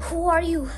who are you?